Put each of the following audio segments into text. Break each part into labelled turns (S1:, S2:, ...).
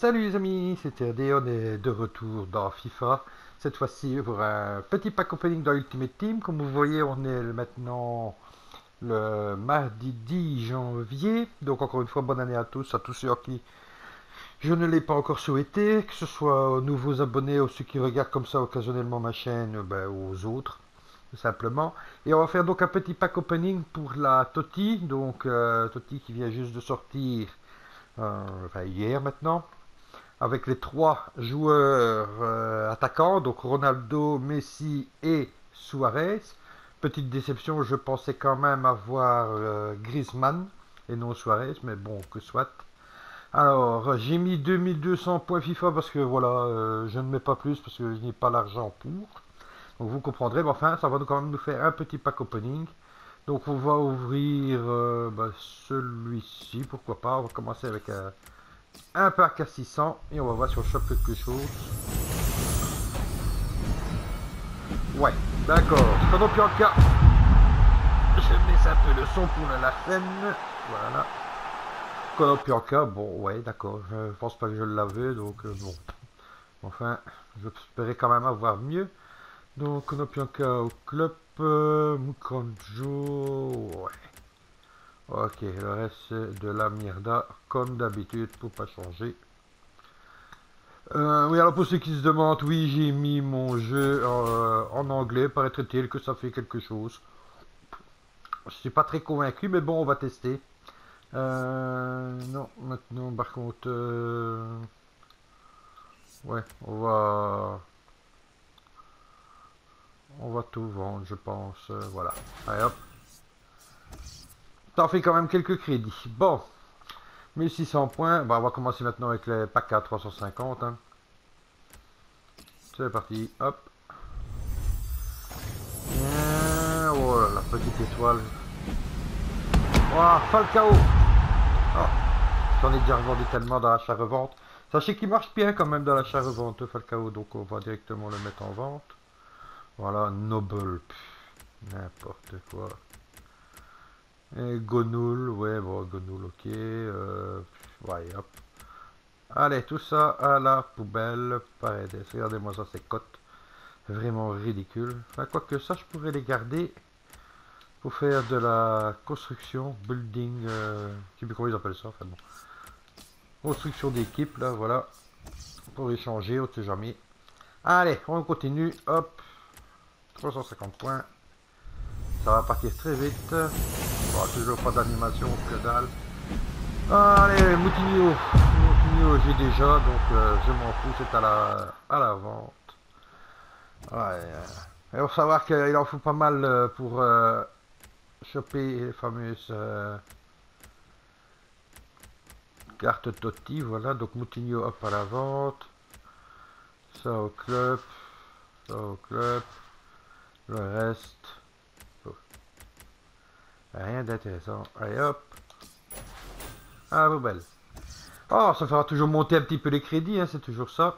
S1: salut les amis, c'était RD, on est de retour dans FIFA. Cette fois-ci pour un petit pack opening dans Ultimate Team. Comme vous voyez, on est maintenant le mardi 10 janvier. Donc encore une fois, bonne année à tous, à tous ceux qui je ne l'ai pas encore souhaité, que ce soit aux nouveaux abonnés, ou ceux qui regardent comme ça occasionnellement ma chaîne, ben, aux autres, tout simplement. Et on va faire donc un petit pack opening pour la Totti, donc euh, Totti qui vient juste de sortir euh, hier maintenant, avec les trois joueurs euh, attaquants, donc Ronaldo, Messi et Suarez. Petite déception, je pensais quand même avoir euh, Griezmann et non Suarez, mais bon, que soit. Alors, j'ai mis 2200 points FIFA parce que voilà, je ne mets pas plus parce que je n'ai pas l'argent pour. Donc vous comprendrez, mais enfin, ça va quand même nous faire un petit pack opening. Donc on va ouvrir euh, bah, celui-ci, pourquoi pas. On va commencer avec euh, un pack à 600 et on va voir si on chope quelque chose. Ouais, d'accord. Konopianka. Je mets un peu le son pour la scène. Voilà. Konopianka, bon, ouais, d'accord. Je pense pas que je l'avais, donc euh, bon. Enfin, j'espérais quand même avoir mieux. Donc Konopianka au club. Euh, ouais. Ok, le reste c'est de la mierda, comme d'habitude, pour pas changer. Euh, oui, alors pour ceux qui se demandent, oui, j'ai mis mon jeu euh, en anglais, paraîtrait-il que ça fait quelque chose. Je suis pas très convaincu, mais bon, on va tester. Euh, non, maintenant, par contre... ouais, on va... On va tout vendre, je pense. Voilà. Allez hop. Ça fait quand même quelques crédits. Bon. 1600 points. Bon, on va commencer maintenant avec les packs à 350. Hein. C'est parti. Hop. oh la petite étoile. Oh, Falcao. Oh. J'en ai déjà revendu tellement dans l'achat-revente. Sachez qu'il marche bien quand même dans l'achat-revente, Falcao. Donc on va directement le mettre en vente. Voilà, Noble. N'importe quoi. Et Gonoul, ouais, bon, Gonoul, ok. Euh, ouais, hop. Allez, tout ça à la poubelle. Regardez-moi ça, c'est cotes. Vraiment ridicule. Enfin, quoique ça, je pourrais les garder pour faire de la construction, building, euh, je sais comment ils appellent ça, enfin bon. Construction d'équipe, là, voilà. Pour échanger, on sait jamais. Allez, on continue, hop. 350 points. Ça va partir très vite. Bon, toujours pas d'animation, que dalle. Allez, Moutinho. Moutinho, j'ai déjà, donc euh, je m'en fous, c'est à la, à la vente. Ouais. Il faut savoir qu'il en faut pas mal euh, pour euh, choper les fameuses cartes Totti. Voilà, donc Moutinho hop à la vente. Ça au club. Ça au club. Le reste, rien d'intéressant. Allez hop. Ah, poubelle. Oh, ça fera toujours monter un petit peu les crédits, hein, c'est toujours ça.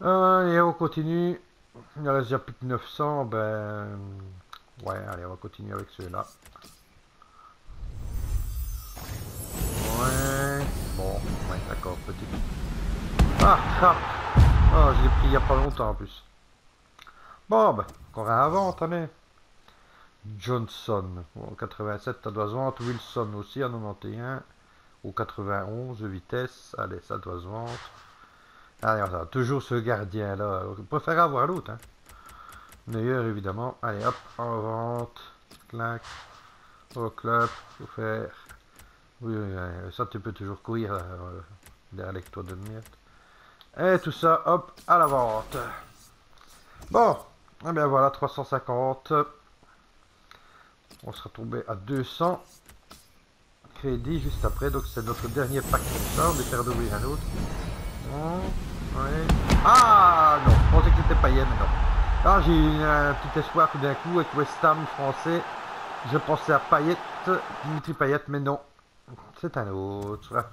S1: Allez, on continue. Il reste déjà plus de 900, ben... Ouais, allez, on va continuer avec ceux-là. Ouais, bon, ouais, d'accord, petit. Ah, crap Oh, je l'ai pris il n'y a pas longtemps en plus. Bon, ben, encore un avant, attendez. Johnson, au 87, ça doit se vendre. Wilson aussi, à 91. Au 91, vitesse. Allez, ça doit se vendre. Allez, on toujours ce gardien-là. On préfère avoir l'autre. Hein. Meilleur, évidemment. Allez, hop, en vente. Clac. Au club. Faut faire. Oui, ça, tu peux toujours courir euh, derrière les de merde. Et tout ça, hop, à la vente. Bon, et eh bien voilà, 350. On sera tombé à 200 crédits juste après. Donc c'est notre dernier pack comme ça. On essaie d'ouvrir un autre. Ah non, je pensais que c'était Payet, mais non. Là j'ai eu un petit espoir tout d'un coup avec West Ham français. Je pensais à Payet, Dimitri Payet, mais non. C'est un autre.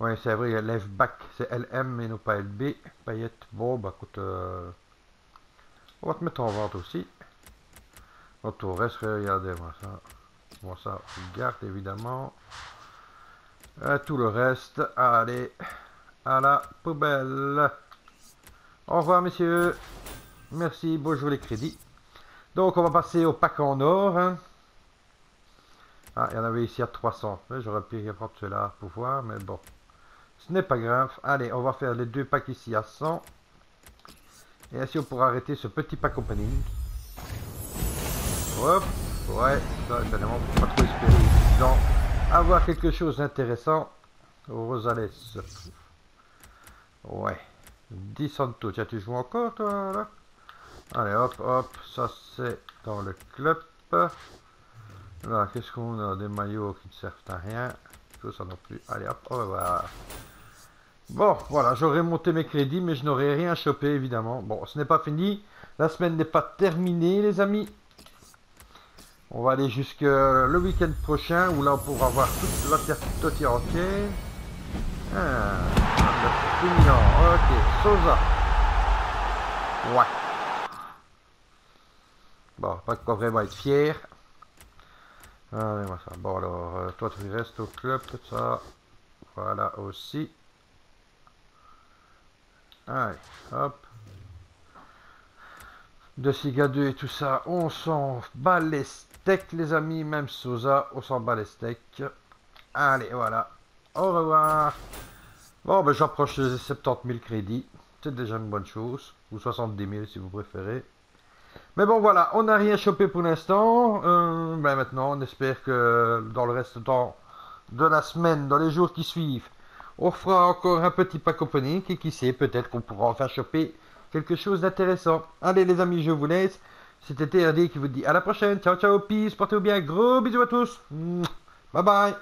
S1: Ouais, c'est vrai, left back, c'est LM mais non pas LB. Payet, bon, bah écoute. Euh, on va te mettre en vente aussi. Quant au reste, regardez-moi ça. Bon, ça, évidemment. Euh, tout le reste, allez, à la poubelle. Au revoir, messieurs. Merci, bonjour les crédits. Donc, on va passer au pack en or. hein. Ah, il y en avait ici à 300. Ouais, J'aurais pu prendre cela pour voir, mais bon. Ce n'est pas grave. Allez, on va faire les deux packs ici à 100. Et ainsi, on pourra arrêter ce petit pack opening. Hop. Ouais, ça, évidemment, pas trop espérer dans avoir quelque chose d'intéressant. Rosales. Ouais. 10 Santo. Tiens, tu joues encore, toi, là? Allez, hop, hop. Ça, c'est dans le club. Là, qu'est-ce qu'on a? Des maillots qui ne servent à rien. Tout ça non plus. Allez, hop, au revoir. Bon, voilà, j'aurais monté mes crédits, mais je n'aurais rien chopé, évidemment. Bon, ce n'est pas fini. La semaine n'est pas terminée, les amis. On va aller jusque le week-end prochain, où là, on pourra voir toute la totie entière. Ah. Ok, Sosa. Ouais. Bon, pas de quoi vraiment être fier. Allez, moi ça. Bon, alors, euh, toi, tu restes au club, tout ça. Voilà aussi. Allez, hop. De Siga 2 et tout ça, on s'en bat les steaks, les amis. Même Sosa, on s'en bat les steaks. Allez, voilà. Au revoir. Bon, ben j'approche les 70 000 crédits. C'est déjà une bonne chose. Ou 70 000 si vous préférez. Mais bon, voilà, on n'a rien chopé pour l'instant. Euh, ben maintenant, on espère que dans le reste de la semaine, dans les jours qui suivent, on fera encore un petit pack opening. Et qui sait, peut-être qu'on pourra enfin choper quelque chose d'intéressant. Allez les amis, je vous laisse. C'était TRD qui vous dit à la prochaine. Ciao, ciao, peace, portez-vous bien. Gros bisous à tous. Bye bye.